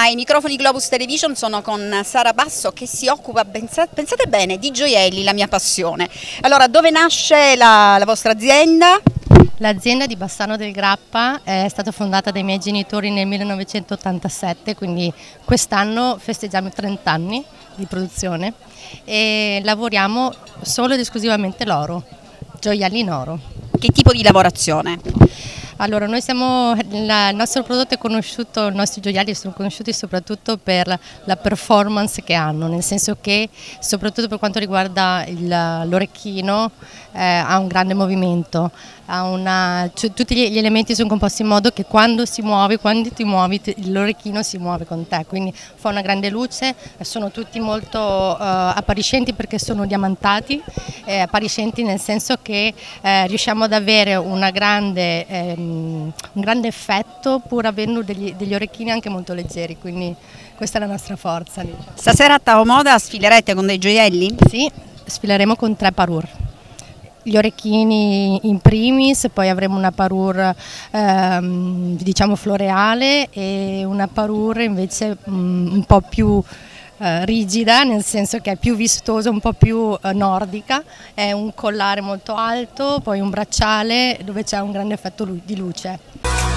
ai microfoni Globus Television sono con Sara Basso che si occupa, pensate bene, di gioielli, la mia passione. Allora, dove nasce la, la vostra azienda? L'azienda di Bassano del Grappa è stata fondata dai miei genitori nel 1987, quindi quest'anno festeggiamo i 30 anni di produzione e lavoriamo solo ed esclusivamente l'oro, gioielli in oro. Che tipo di lavorazione? Allora, noi siamo, il nostro prodotto è conosciuto, i nostri gioielli sono conosciuti soprattutto per la performance che hanno, nel senso che soprattutto per quanto riguarda l'orecchino eh, ha un grande movimento, una, cioè, tutti gli elementi sono composti in modo che quando si muove, quando ti muovi, l'orecchino si muove con te, quindi fa una grande luce, sono tutti molto uh, appariscenti perché sono diamantati, eh, appariscenti nel senso che eh, riusciamo ad avere grande, un grande effetto pur avendo degli, degli, orecchini anche molto leggeri, quindi questa è la nostra forza. Stasera a Tao Moda sfilerete con dei gioielli? Sì, sfileremo con tre parure gli orecchini in primis, poi avremo una parure ehm, diciamo floreale e una parure invece um, un po' più eh, rigida, nel senso che è più vistosa, un po' più eh, nordica, è un collare molto alto, poi un bracciale dove c'è un grande effetto di luce.